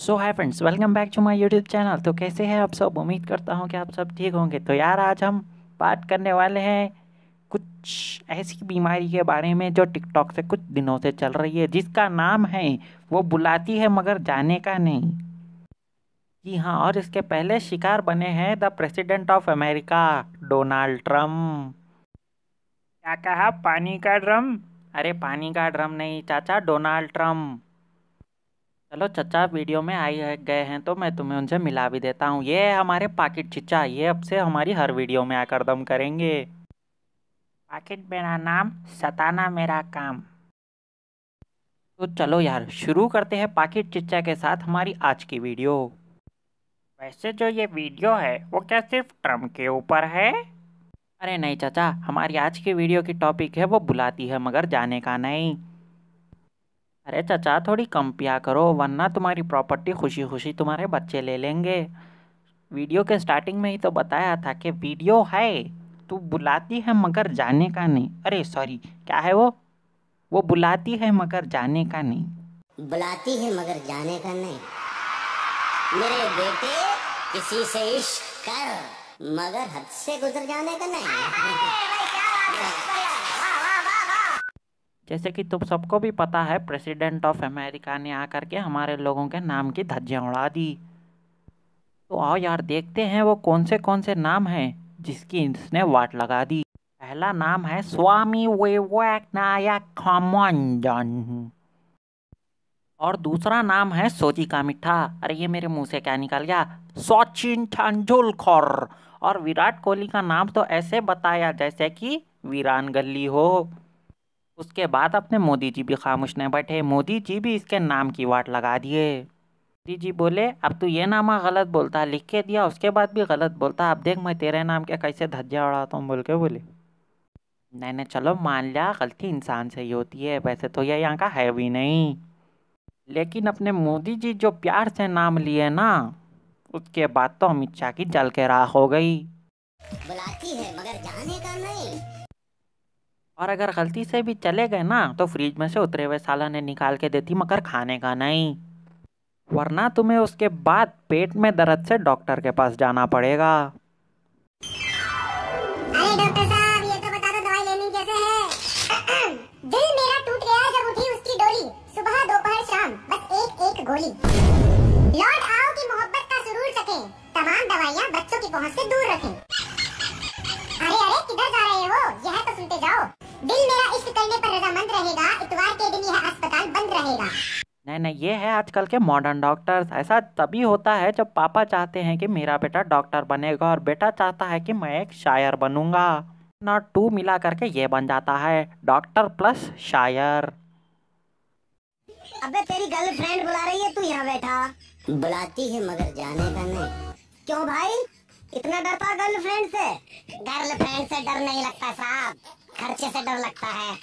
So hi friends welcome back to my YouTube channel तो कैसे हैं आप सब? उम्मीद करता हूँ कि आप सब ठीक होंगे। तो यार, आज हम बात करने वाले हैं कुछ ऐसी बीमारी के बारे में जो टिकटॉक से कुछ दिनों से चल रही है, जिसका नाम है, वो बुलाती है मगर जाने का नहीं। जी हाँ और इसके पहले शिकार बने हैं the president of America, Donald Trump. क्या कहा? पानी का ड्रम? अरे, पानी का ड्रम नहीं, चाचा, डोनाल्ड ट्रंप। चलो चचा वीडियो में आई है- गए हैं तो मैं तुम्हें उनसे मिला भी देता हूँ। ये है हमारे पाकिट चिच्चा ये अब से हमारी हर वीडियो में आकर दम करेंगे। पाकिट मेरा नाम सताना मेरा काम। तो चलो यार शुरू करते हैं पाकिट चिच्चा के साथ हमारी आज की वीडियो। वैसे जो ये वीडियो है वो क्या सिर्फ़ ट्रंप के ऊपर है? अरे नहीं चाचा हमारी आज की वीडियो की टॉपिक है वो बुलाती है मगर जाने का नहीं। अरे चाचा थोड़ी कम पिया करो वरना तुम्हारी प्रॉपर्टी खुशी खुशी तुम्हारे बच्चे ले लेंगे। वीडियो के स्टार्टिंग में ही तो बताया था कि वीडियो है तू बुलाती है मगर जाने का नहीं। अरे सॉरी क्या है वो? वो बुलाती है मगर जाने का नहीं। बुलाती है मगर जाने का नहीं। मेरे बेटे किसी से इश्क कर मगर हद से गुजर जाने का नहीं। जैसे कि तुम सबको भी पता है प्रेसिडेंट ऑफ़ अमेरिका ने आकर के हमारे लोगों के नाम की धज्जियाँ उड़ा दी। तो आओ यार, देखते हैं वो कौन से कौन से नाम हैं जिसकी इसने वाट लगा दी। पहला नाम है स्वामी विवेकानंद कॉमन और दूसरा नाम है सोजी का मिठा। अरे, ये मेरे मुँह से क्या निकल गया? सचिन तेंदुलकर। और विराट कोहली का नाम तो ऐसे बताया जैसे कि वीरान गली हो। उसके बाद अपने मोदी जी भी खामोश नहीं बैठे। मोदी जी भी इसके नाम की वाट लगा दिए। मोदी जी बोले, अब तू ये नामा गलत बोलता, लिख के दिया, उसके बाद भी गलत बोलता। अब देख मैं तेरे नाम के कैसे धज्जा उड़ाता हूँ, बोल के बोले। नहीं नहीं, चलो मान लिया, गलती इंसान से ही होती है, वैसे तो ये यहाँ का है भी नहीं। लेकिन अपने मोदी जी जो प्यार से नाम लिए ना, उसके बाद तो अमित शाह की जल के राख हो गई। बुलाती है और अगर गलती से भी चले गए ना तो फ्रिज में से उतरे हुए साला ने निकाल के देती मगर खाने का नहीं। वरना तुम्हें उसके बाद पेट में दर्द से डॉक्टर के पास जाना पड़ेगा। तो बच्चों की से दूर रखें। अरे अरे, किधर जा रहे हो? यह तो सुनते जाओ। दिल मेरा इश्क करने पर रजामंद रहेगा इतवार के दिन यह अस्पताल बंद रहेगा। नहीं नहीं ये है आजकल के मॉडर्न डॉक्टर्स ऐसा तभी होता है जब पापा चाहते हैं कि मेरा बेटा डॉक्टर बनेगा और बेटा चाहता है कि मैं एक शायर बनूँगा। ना टू मिला करके ये बन जाता है डॉक्टर प्लस शायर। अबे तेरी गर्लफ्रेंड बुला रही है तू यहाँ बैठा। बुलाती है मगर जाने का नहीं। क्यों भाई? इतना डरता गर्लफ्रेंड से? गर्लफ्रेंड से डर नहीं लगता साहब। खर्चे से डर लगता है।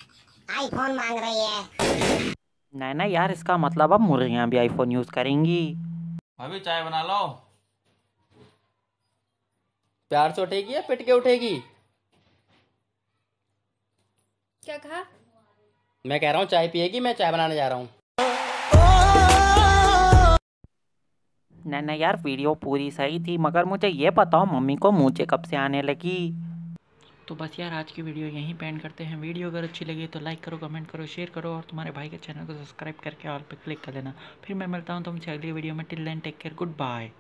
आईफोन मांग रही है। नहीं नहीं यार इसका मतलब अब मुर्गियाँ भी आईफोन यूज़ करेंगी। भाभी चाय बना लो। प्यार से उठेगी या पिट के उठेगी? क्या कहा? मैं कह रहा हूँ चाय पिएगी मैं चाय बनाने जा रहा हूँ। नहीं नहीं यार वीडियो पूरी सही थी मगर मुझे ये बताओ मम्मी को मुझे कब से आने लगी? तो बस यार, आज की वीडियो यहीं पेंड करते हैं। वीडियो अगर अच्छी लगी तो लाइक करो कमेंट करो शेयर करो और तुम्हारे भाई के चैनल को सब्सक्राइब करके और पे क्लिक कर लेना। फिर मैं मिलता हूँ तुमसे अगली वीडियो में। Till then take care goodbye